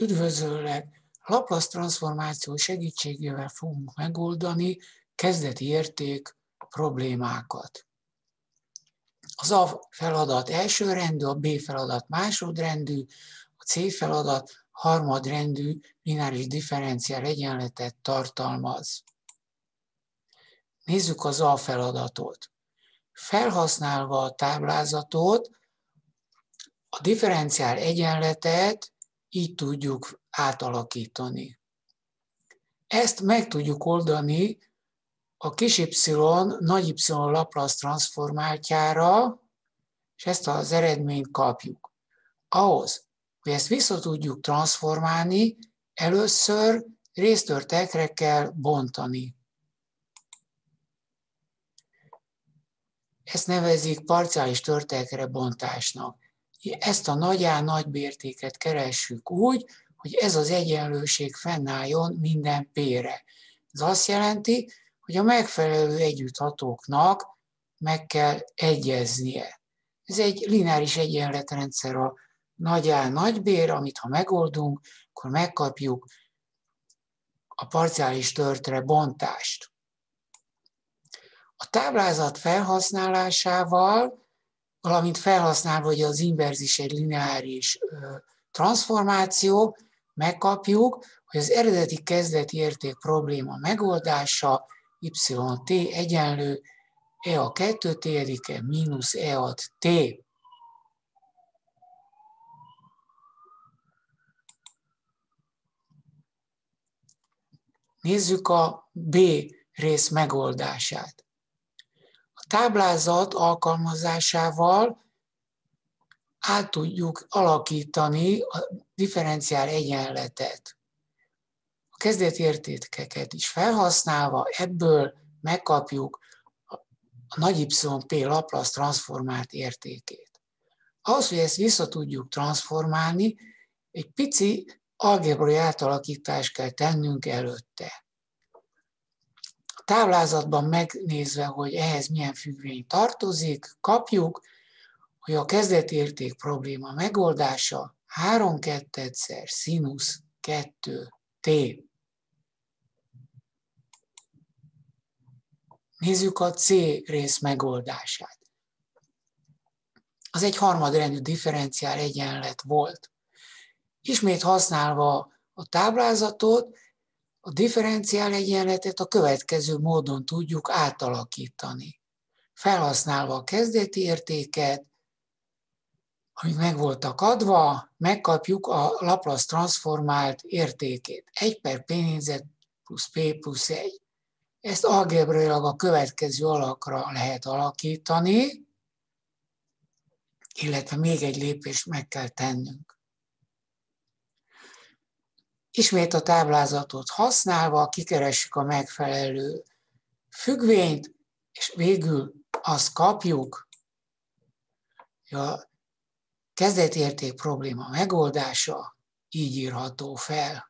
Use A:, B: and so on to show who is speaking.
A: Üdvözöllek! Laplace transformáció segítségével fogunk megoldani kezdeti érték problémákat. Az A feladat elsőrendű, a B feladat másodrendű, a C feladat harmadrendű lineáris differenciál egyenletet tartalmaz. Nézzük az A feladatot. Felhasználva a táblázatot, a differenciál egyenletet így tudjuk átalakítani. Ezt meg tudjuk oldani a kis y nagy y Laplace transformáltjára, és ezt az eredményt kapjuk. Ahhoz, hogy ezt vissza tudjuk transformálni, először résztörtekre kell bontani. Ezt nevezik parciális törtekre bontásnak ezt a nagy A nagy bértéket keressük úgy, hogy ez az egyenlőség fennálljon minden P-re. Ez azt jelenti, hogy a megfelelő együtthatóknak meg kell egyeznie. Ez egy lineáris egyenletrendszer a nagy A nagy bér, amit ha megoldunk, akkor megkapjuk a parciális törtre bontást. A táblázat felhasználásával valamint felhasználva, hogy az inverz is egy lineáris transformáció, megkapjuk, hogy az eredeti kezdeti érték probléma megoldása yt egyenlő e a 2 t mínusz e ad t. Nézzük a B rész megoldását táblázat alkalmazásával át tudjuk alakítani a differenciál egyenletet. A kezdetértékeket is felhasználva ebből megkapjuk a nagy YP Laplace transformált értékét. Ahhoz, hogy ezt vissza tudjuk transformálni, egy pici algebrai átalakítást kell tennünk előtte táblázatban megnézve, hogy ehhez milyen függvény tartozik, kapjuk, hogy a kezdetérték probléma megoldása 3 2 szer színusz 2 t. Nézzük a C rész megoldását. Az egy harmadrendű differenciál egyenlet volt. Ismét használva a táblázatot, a differenciál egyenletet a következő módon tudjuk átalakítani. Felhasználva a kezdeti értéket, amik meg voltak adva, megkapjuk a Laplace transformált értékét. 1 per p négyzet plusz p plusz 1. Ezt algebrailag a következő alakra lehet alakítani, illetve még egy lépést meg kell tennünk. Ismét a táblázatot használva kikeressük a megfelelő függvényt, és végül azt kapjuk, hogy a kezdetérték probléma megoldása így írható fel.